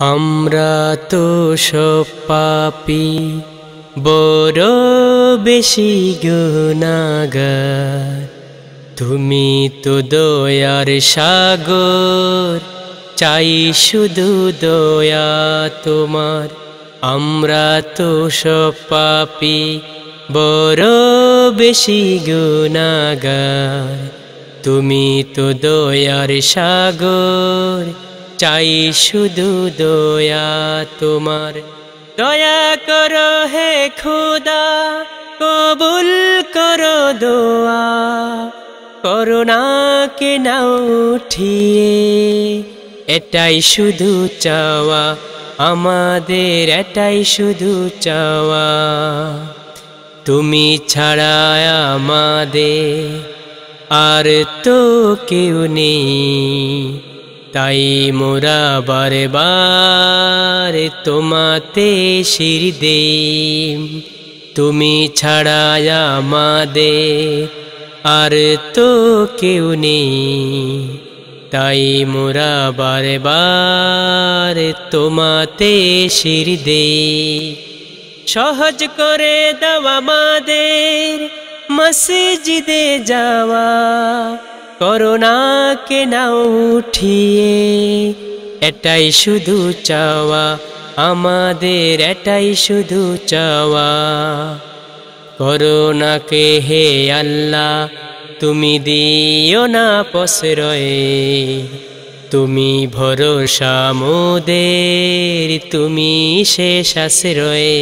আমরা তো সব পাপি, বড় বেশি গুনাগার তুমি তো দয়ার সাগর, চাই শুধু দয়া তোমার। আমরা তো সব পাপি, বড় বেশি গুনাগার তুমি তো দয়ার সাগর চাই শুধু দয়া তোমার। দয়া করো হে খুদা, কবুল করো দোয়া। করোনাকে নাও উঠিয়ে, এটাই শুধু চাওয়া। আমাদের এটাই শুধু চাওয়া। তুমি ছাড়া আমাদের আর তো কেউ নেই। তাই মোরা বারে বার তোমাতে শির দে তুমি ছাড়া আমাদের আর তো কেউ নেই। তাই মোরা বারে বার তোমাতে শির দে সহজ করে দাও আমাদের, মসজিদে যাওয়া। করোনাকে নাও উঠিয়ে, এটাই শুধু চাওয়া। আমাদের এটাই শুধু চাওয়া। করোনাকে হে আল্লাহ, তুমি দিও না পসরয়ে তুমি ভরসা মোদের, তুমি শেষ আশ্রয়ে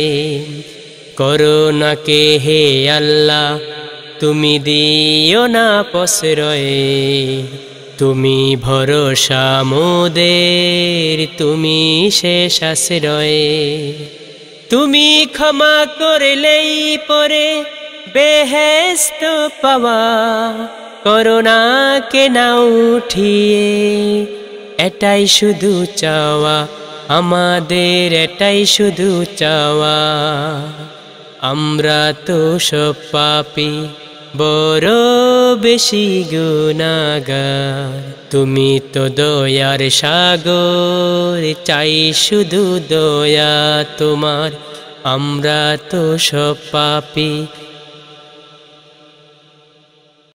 করোনাকে হে আল্লাহ তুমি দিও না পসরয়ে তুমি ভরসা মোদের, তুমি শেষ আশ্রয়ে তুমি ক্ষমা করলেই পরে বেহেস্ত পাওয়া করোনাকে না উঠিয়ে, এটাই শুধু চাওয়া, আমাদের এটাই শুধু চাওয়া। আমরা তো সব পাপি। বড় বেশি গুণাগার। তুমি তো দয়ার সাগর, চাই শুধু দয়া তোমার। আমরা তো সব পাপি